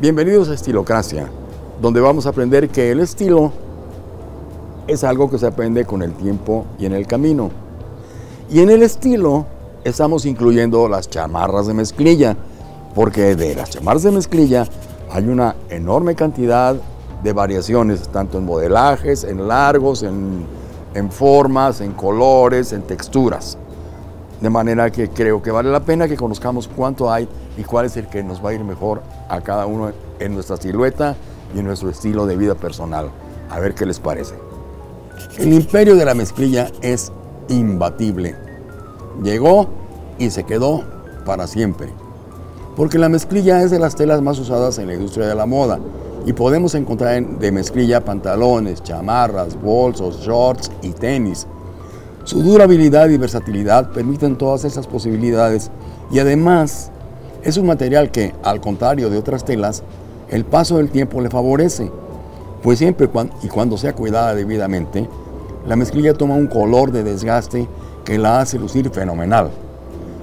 Bienvenidos a Estilocracia, donde vamos a aprender que el estilo es algo que se aprende con el tiempo y en el camino. Y en el estilo estamos incluyendo las chamarras de mezclilla, porque de las chamarras de mezclilla hay una enorme cantidad de variaciones, tanto en modelajes, en largos, en, en formas, en colores, en texturas. De manera que creo que vale la pena que conozcamos cuánto hay y cuál es el que nos va a ir mejor a cada uno en nuestra silueta y en nuestro estilo de vida personal. A ver qué les parece. El imperio de la mezclilla es imbatible. Llegó y se quedó para siempre. Porque la mezclilla es de las telas más usadas en la industria de la moda y podemos encontrar de mezclilla pantalones, chamarras, bolsos, shorts y tenis. Su durabilidad y versatilidad permiten todas esas posibilidades y además es un material que, al contrario de otras telas, el paso del tiempo le favorece, pues siempre y cuando sea cuidada debidamente, la mezclilla toma un color de desgaste que la hace lucir fenomenal.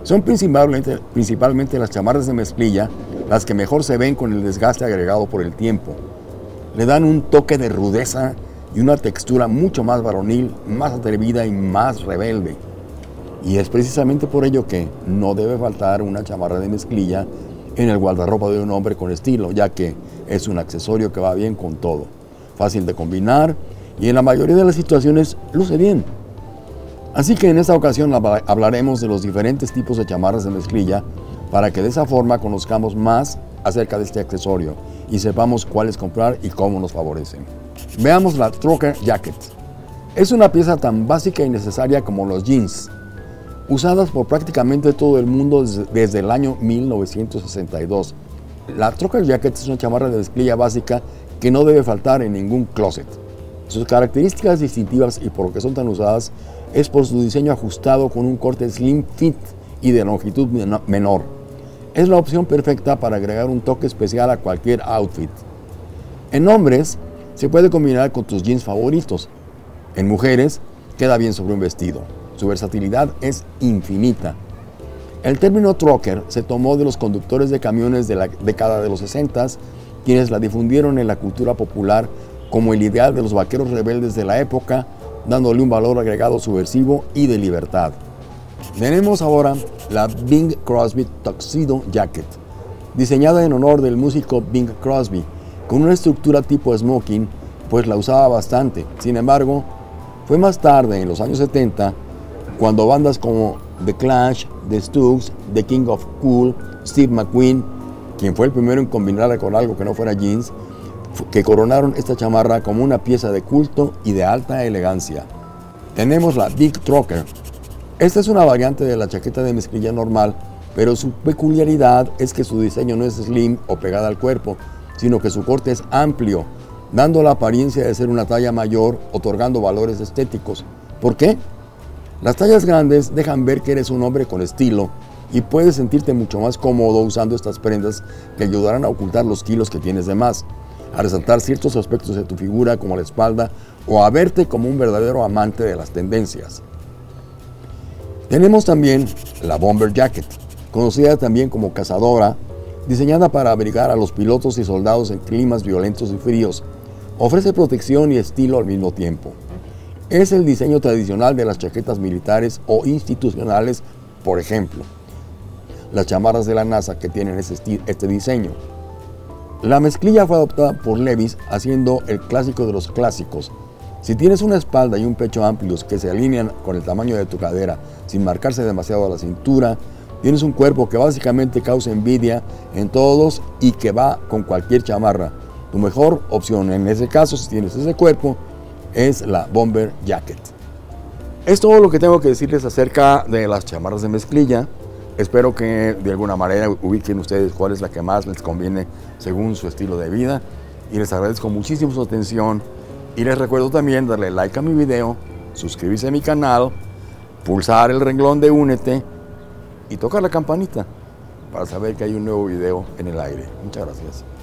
Son principalmente, principalmente las chamarras de mezclilla las que mejor se ven con el desgaste agregado por el tiempo. Le dan un toque de rudeza y una textura mucho más varonil, más atrevida y más rebelde. Y es precisamente por ello que no debe faltar una chamarra de mezclilla en el guardarropa de un hombre con estilo, ya que es un accesorio que va bien con todo, fácil de combinar y en la mayoría de las situaciones luce bien. Así que en esta ocasión hablaremos de los diferentes tipos de chamarras de mezclilla para que de esa forma conozcamos más acerca de este accesorio y sepamos cuáles comprar y cómo nos favorecen. Veamos la Trucker Jacket. Es una pieza tan básica y necesaria como los jeans, usadas por prácticamente todo el mundo desde el año 1962. La Trucker Jacket es una chamarra de mezclilla básica que no debe faltar en ningún closet. Sus características distintivas y por lo que son tan usadas es por su diseño ajustado con un corte slim fit y de longitud menor. Es la opción perfecta para agregar un toque especial a cualquier outfit. En hombres, se puede combinar con tus jeans favoritos. En mujeres, queda bien sobre un vestido. Su versatilidad es infinita. El término trucker se tomó de los conductores de camiones de la década de los 60, quienes la difundieron en la cultura popular como el ideal de los vaqueros rebeldes de la época, dándole un valor agregado subversivo y de libertad. Tenemos ahora la Bing Crosby Tuxedo Jacket, diseñada en honor del músico Bing Crosby, con una estructura tipo smoking, pues la usaba bastante. Sin embargo, fue más tarde, en los años 70, cuando bandas como The Clash, The Stooges, The King of Cool, Steve McQueen, quien fue el primero en combinarla con algo que no fuera jeans, que coronaron esta chamarra como una pieza de culto y de alta elegancia. Tenemos la Big Trucker. Esta es una variante de la chaqueta de mezclilla normal, pero su peculiaridad es que su diseño no es slim o pegada al cuerpo, sino que su corte es amplio, dando la apariencia de ser una talla mayor, otorgando valores estéticos. ¿Por qué? Las tallas grandes dejan ver que eres un hombre con estilo y puedes sentirte mucho más cómodo usando estas prendas que ayudarán a ocultar los kilos que tienes de más, a resaltar ciertos aspectos de tu figura como la espalda o a verte como un verdadero amante de las tendencias. Tenemos también la Bomber Jacket, conocida también como cazadora diseñada para abrigar a los pilotos y soldados en climas violentos y fríos. Ofrece protección y estilo al mismo tiempo. Es el diseño tradicional de las chaquetas militares o institucionales, por ejemplo. Las chamarras de la NASA que tienen este diseño. La mezclilla fue adoptada por Levis haciendo el clásico de los clásicos. Si tienes una espalda y un pecho amplios que se alinean con el tamaño de tu cadera sin marcarse demasiado a la cintura, Tienes un cuerpo que básicamente causa envidia en todos y que va con cualquier chamarra. Tu mejor opción en ese caso, si tienes ese cuerpo, es la Bomber Jacket. Es todo lo que tengo que decirles acerca de las chamarras de mezclilla. Espero que de alguna manera ubiquen ustedes cuál es la que más les conviene según su estilo de vida. Y les agradezco muchísimo su atención. Y les recuerdo también darle like a mi video, suscribirse a mi canal, pulsar el renglón de Únete y tocar la campanita para saber que hay un nuevo video en el aire. Muchas gracias.